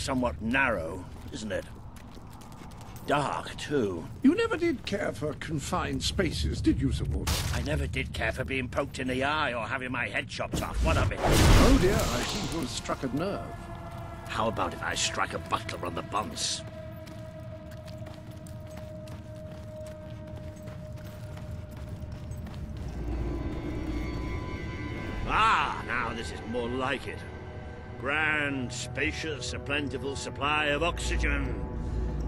somewhat narrow, isn't it? Dark, too. You never did care for confined spaces, did you, Sir Walter? I never did care for being poked in the eye or having my head chopped off. What of it? Oh dear, I seem to have struck a nerve. How about if I strike a butler on the buns? Ah, now this is more like it. Grand, spacious, a plentiful supply of oxygen.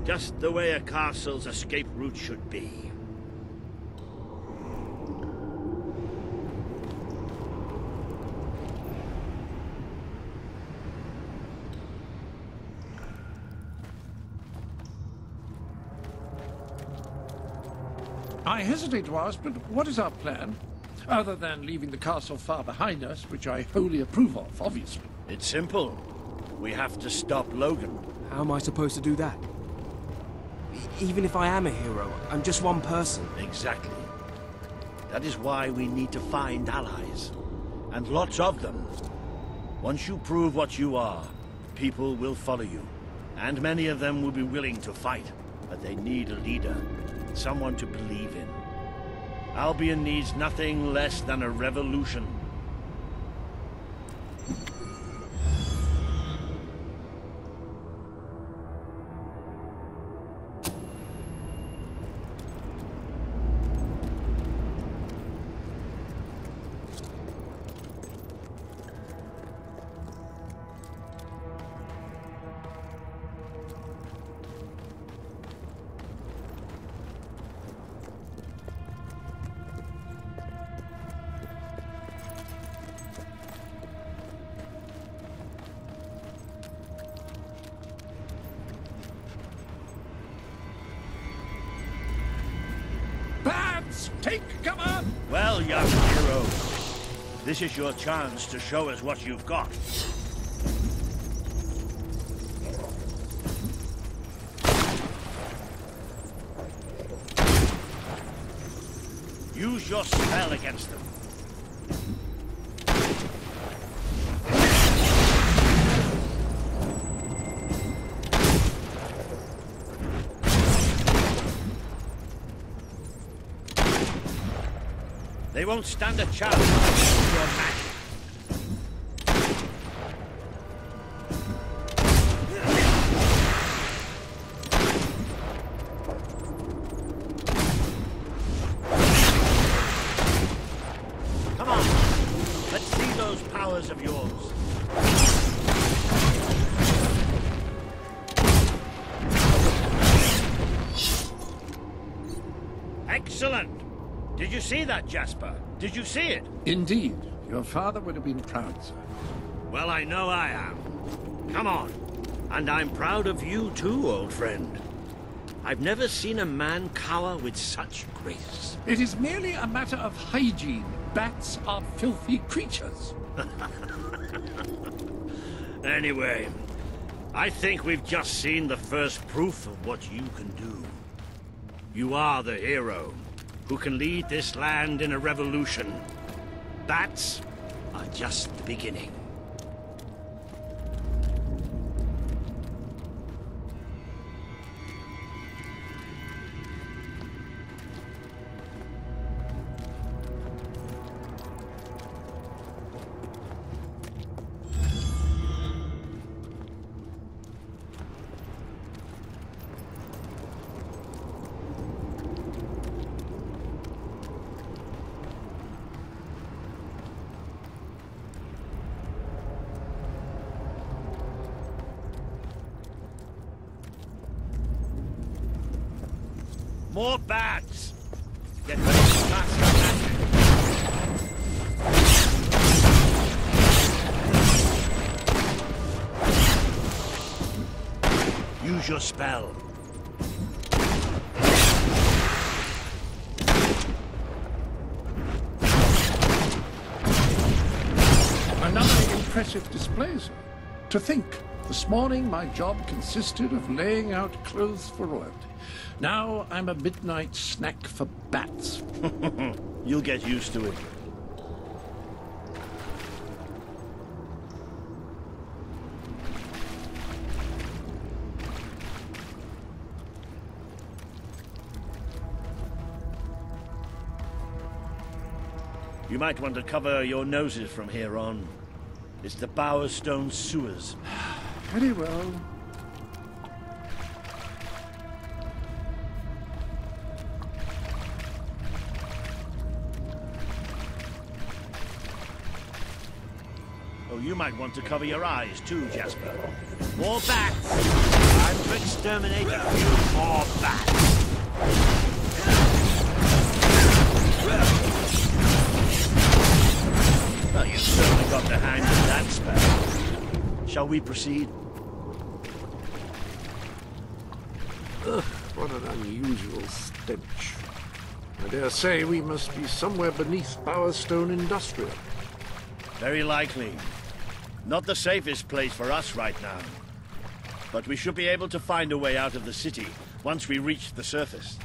Just the way a castle's escape route should be. I hesitate to ask, but what is our plan? Other than leaving the castle far behind us, which I wholly approve of, obviously. It's simple. We have to stop Logan. How am I supposed to do that? E- even if I am a hero, I'm just one person. Exactly. That is why we need to find allies. And lots of them. Once you prove what you are, people will follow you. And many of them will be willing to fight. But they need a leader. Someone to believe in. Albion needs nothing less than a revolution. Take cover! Well, young hero, this is your chance to show us what you've got. Use your spell against them. They won't stand a chance against your magic. Come on, let's see those powers of yours. Excellent! Did you see that, Jasper? Did you see it? Indeed. Your father would have been proud, sir. Well, I know I am. Come on. And I'm proud of you too, old friend. I've never seen a man cower with such grace. It is merely a matter of hygiene. Bats are filthy creatures. Anyway, I think we've just seen the first proof of what you can do. You are the hero who can lead this land in a revolution. That's just the beginning. More bats! Get ready cast your magic. Use your spell. Another impressive display, sir. To think, this morning, my job consisted of laying out clothes for royalty. Now I'm a midnight snack for bats. You'll get used to it. You might want to cover your noses from here on. It's the Bowerstone sewers. Very well. Oh, you might want to cover your eyes too, Jasper. More bats! Time to exterminate a few more bats! Well, you've certainly got the hang of that spell. Shall we proceed? What an unusual stench. I dare say we must be somewhere beneath Bowerstone Industrial. Very likely. Not the safest place for us right now. But we should be able to find a way out of the city once we reach the surface.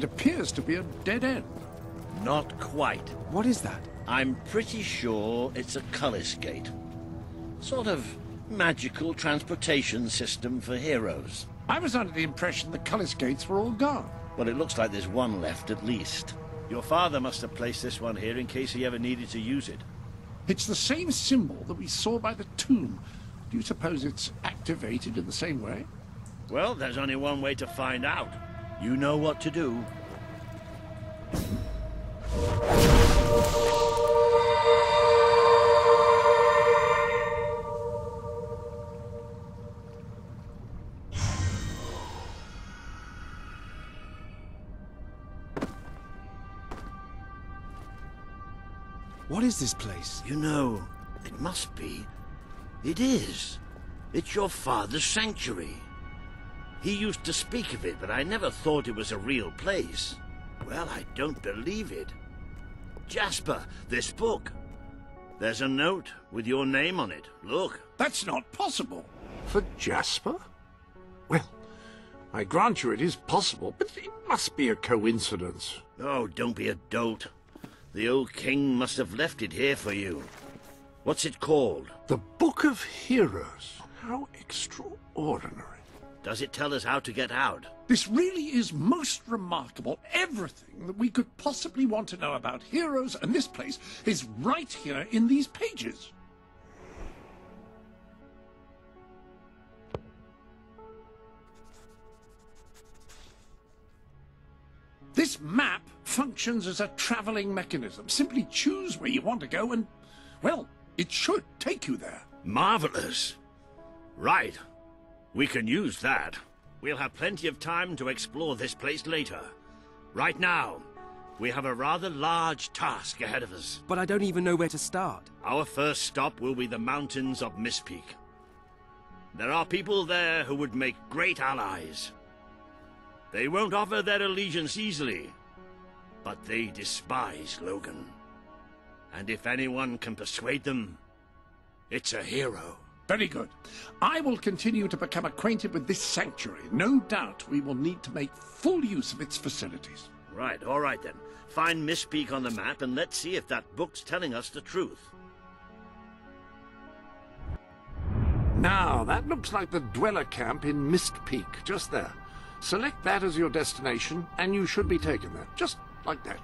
It appears to be a dead end. Not quite. What is that? I'm pretty sure it's a Cullis Gate. Sort of magical transportation system for heroes. I was under the impression the Cullis gates were all gone. Well, it looks like there's one left at least. Your father must have placed this one here in case he ever needed to use it. It's the same symbol that we saw by the tomb. Do you suppose it's activated in the same way? Well, there's only one way to find out. You know what to do. What is this place? You know, it must be. It is. It's your father's sanctuary. He used to speak of it, but I never thought it was a real place. Well, I don't believe it. Jasper, this book. There's a note with your name on it. Look. That's not possible. For Jasper? Well, I grant you it is possible, but it must be a coincidence. Oh, don't be a dolt. The old king must have left it here for you. What's it called? The Book of Heroes. How extraordinary. Does it tell us how to get out? This really is most remarkable. Everything that we could possibly want to know about heroes and this place is right here in these pages. This map functions as a traveling mechanism. Simply choose where you want to go and, well, it should take you there. Marvelous. Right. We can use that. We'll have plenty of time to explore this place later. Right now, we have a rather large task ahead of us. But I don't even know where to start. Our first stop will be the mountains of Mistpeak. There are people there who would make great allies. They won't offer their allegiance easily, but they despise Logan. And if anyone can persuade them, it's a hero. Very good. I will continue to become acquainted with this sanctuary. No doubt we will need to make full use of its facilities. Right, all right then. Find Mistpeak on the map and let's see if that book's telling us the truth. Now, that looks like the dweller camp in Mist Peak, just there. Select that as your destination, and you should be taken there, just like that.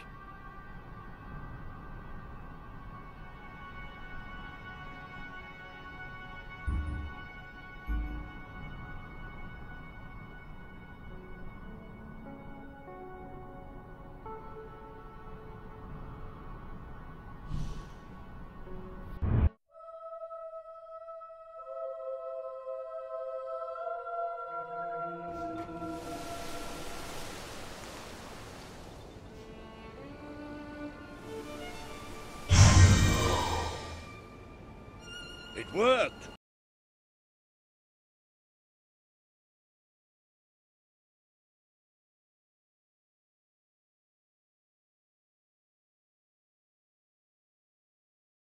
Worked.